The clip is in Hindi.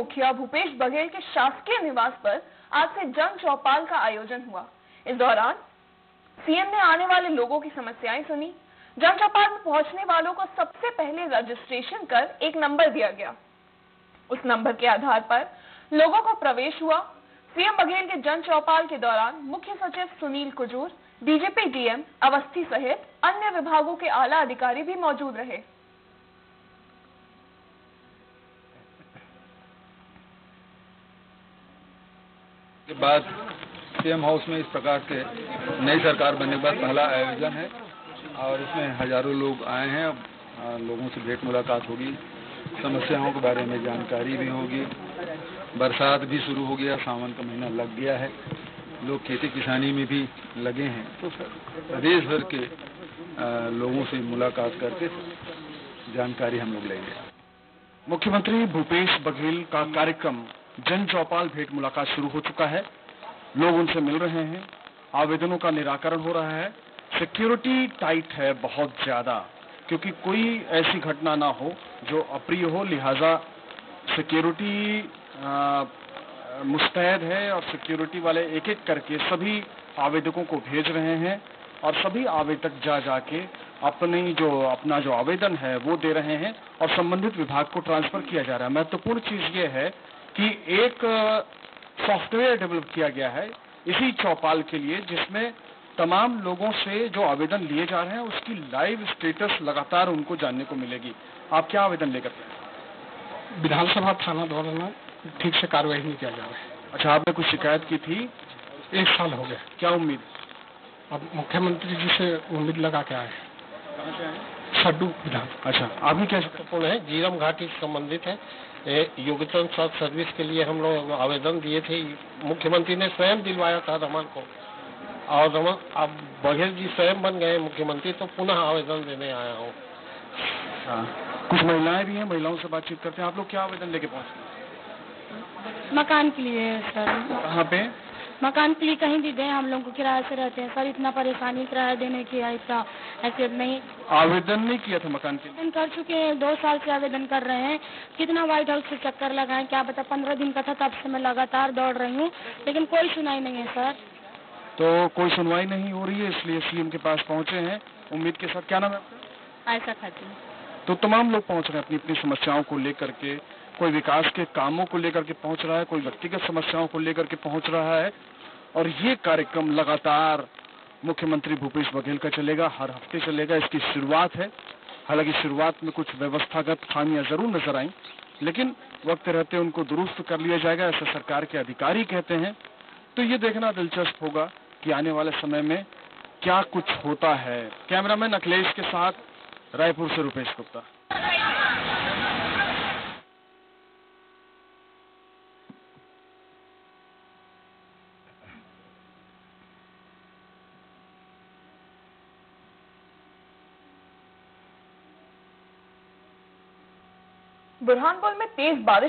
मुखिया भूपेश बघेल के शासकीय निवास पर आज से जन चौपाल का आयोजन हुआ। इस दौरान सीएम ने आने वाले लोगों की समस्याएँ सुनी। जन चौपाल में पहुँचने वालों को सबसे पहले रजिस्ट्रेशन कर एक नंबर दिया गया। उस नंबर के आधार पर लोगों को प्रवेश हुआ। सीएम बघेल के जन चौपाल के दौरान मुख्य सचिव सुनील कुजूर डीजीपी डीएम अवस्थी सहित अन्य विभागों के आला अधिकारी भी मौजूद रहे। के बाद सीएम हाउस में इस प्रकार से नई सरकार बनने के बाद पहला आयोजन है और इसमें हज़ारों लोग आए हैं। लोगों से भेंट मुलाकात होगी, समस्याओं के बारे में जानकारी भी होगी। बरसात भी शुरू हो गया, सावन का महीना लग गया है। लोग खेती किसानी में भी लगे हैं। तो प्रदेश भर के लोगों से मुलाकात करके जानकारी हम लोग लेंगे। मुख्यमंत्री भूपेश बघेल का कार्यक्रम जन चौपाल भेंट मुलाकात शुरू हो चुका है। लोग उनसे मिल रहे हैं। आवेदनों का निराकरण हो रहा है। सिक्योरिटी टाइट है बहुत ज़्यादा, क्योंकि कोई ऐसी घटना ना हो जो अप्रिय हो। लिहाजा सिक्योरिटी मुस्तैद है और सिक्योरिटी वाले एक एक करके सभी आवेदकों को भेज रहे हैं और सभी आवेदक जा जाके अपनी जो, अपना जो आवेदन है वो दे रहे हैं और संबंधित विभाग को ट्रांसफ़र किया जा रहा है। महत्वपूर्ण चीज़ ये है कि एक सॉफ्टवेयर डेवलप किया गया है इसी चौपाल के लिए जिसमें तमाम लोगों से जो आवेदन लिए जा रहे हैं उसकी लाइव स्टेटस लगातार उनको जानने को मिलेगी। आप क्या आवेदन लेकर विधानसभा थाना द्वारा ना ठीक से कार्रवाई नहीं किया जा रहा है। अच्छा आपने कुछ शिकायत की थी? एक साल हो गया। क्या उम्मीद? अब मुख्यमंत्री जी से उम्मीद लगा के आए कहाँ से आए सड्डू विधान। अच्छा अभी क्या महत्वपूर्ण है। जीरम घाटी से संबंधित है। योग्यता स्वास्थ्य सर्विस के लिए हम लोग आवेदन दिए थे। मुख्यमंत्री ने स्वयं दिलवाया था रमन को। और रमन अब बघेल जी स्वयं बन गए मुख्यमंत्री तो पुनः आवेदन देने आया हूँ। हाँ कुछ महिलाएँ भी हैं महिलाओं से बातचीत करते हैं। आप लोग क्या आवेदन लेके पहुँचे? मकान के लिए सर। कहाँ पे? मकान के लिए कहीं भी दें हम लोग को किराए से रहते हैं। सर इतना परेशानी किराया देने की ऐसा ऐसे नहीं। आवेदन नहीं किया था मकान के लिए? आवेदन कर चुके हैं दो साल से आवेदन कर रहे हैं। कितना व्हाइट हाउस से चक्कर लगाए क्या बता पंद्रह दिन का था तब से मैं लगातार दौड़ रही हूँ। लेकिन कोई सुनाई नहीं है सर। तो कोई सुनवाई नहीं हो रही है इसलिए सीएम के पास पहुँचे हैं। उम्मीद के साथ क्या नाम है ऐसा खाती तो तमाम लोग पहुँच रहे हैं अपनी अपनी समस्याओं को लेकर के। कोई विकास के कामों को लेकर के पहुँच रहा है, कोई व्यक्तिगत समस्याओं को लेकर के पहुँच रहा है, और ये कार्यक्रम लगातार मुख्यमंत्री भूपेश बघेल का चलेगा, हर हफ़्ते चलेगा, इसकी शुरुआत है। हालाँकि शुरुआत में कुछ व्यवस्थागत खामियाँ ज़रूर नज़र आई, लेकिन वक्त रहते उनको दुरुस्त कर लिया जाएगा, ऐसा सरकार के अधिकारी कहते हैं। तो ये देखना दिलचस्प होगा कि आने वाले समय में क्या कुछ होता है। कैमरामैन अखिलेश के साथ रायपुर से रुपेश गुप्ता। बुरहानपुर में तेज बारिश